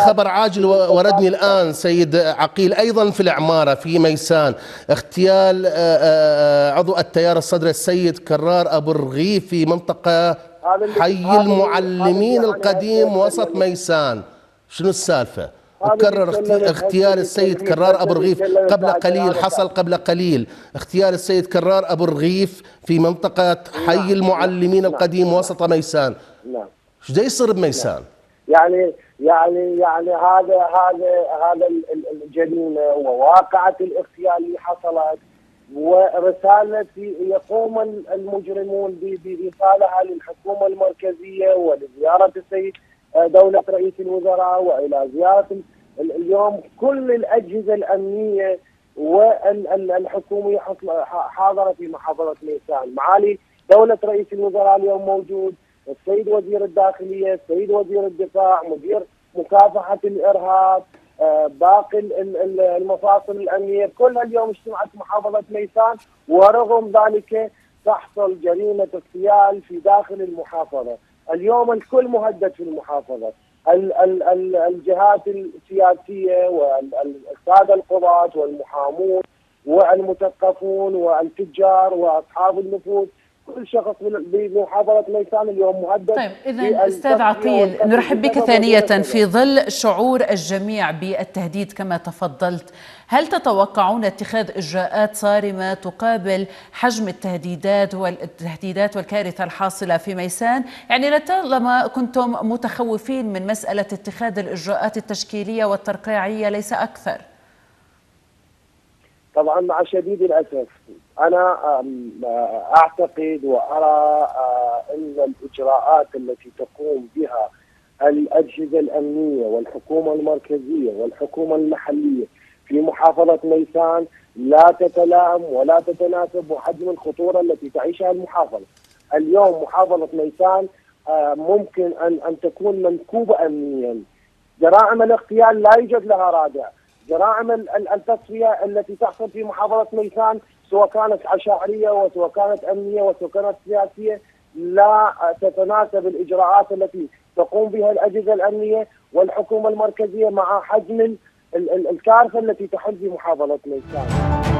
خبر عاجل وردني الآن سيد عقيل. أيضا في العمارة في ميسان. اغتيال عضو التيار الصدر السيد كرار أبو الرغيف في منطقة حي المعلمين القديم وسط ميسان. شنو السالفة؟ وكرر اغتيال السيد كرار أبو الرغيف قبل قليل حصل قبل قليل. اغتيال السيد كرار أبو الرغيف في منطقة حي المعلمين القديم وسط ميسان. نعم. إيش يصير بميسان؟ يعني يعني يعني هذا هذا هذا الجريمه وواقعه الاغتيال اللي حصلت ورسالة يقوم المجرمون بايصالها للحكومة المركزية ولزيارة السيد دولة رئيس الوزراء وإلى زيارة اليوم كل الأجهزة الأمنية والحكوميه حاضرة في محافظة ميسان، معالي دولة رئيس الوزراء اليوم موجود، السيد وزير الداخلية، السيد وزير الدفاع، مدير مكافحة الإرهاب، باقي المفاصل الأمنية. كلها اليوم اجتمعت محافظة ميسان ورغم ذلك تحصل جريمة اغتيال في داخل المحافظة، اليوم الكل مهدد في المحافظة، الجهات السياسية والسادة القضاة والمحامون والمثقفون والتجار وأصحاب النفوذ كل شخص بمحافظة ميسان اليوم مهدد طيب إذا أستاذ عقيل نرحب بك ثانية في ظل شعور الجميع بالتهديد كما تفضلت. هل تتوقعون اتخاذ إجراءات صارمة تقابل حجم التهديدات والتهديدات والكارثة الحاصلة في ميسان؟ يعني لطالما كنتم متخوفين من مسألة اتخاذ الإجراءات التشكيلية والترقيعية ليس أكثر. طبعا مع شديد الأسف أنا أعتقد وأرى إن الإجراءات التي تقوم بها الأجهزة الأمنية والحكومة المركزية والحكومة المحلية في محافظة ميسان لا تتلائم ولا تتناسب وحجم الخطورة التي تعيشها المحافظة. اليوم محافظة ميسان ممكن أن أن تكون منكوبة امنيا. جرائم الاغتيال لا يوجد لها رادع. جرائم التصفية التي تحصل في محافظة ميسان سواء كانت عشائريه وسواء كانت أمنية وسواء كانت سياسية لا تتناسب الإجراءات التي تقوم بها الأجهزة الأمنية والحكومة المركزية مع حجم الكارثة التي تحل في محافظة ميسان.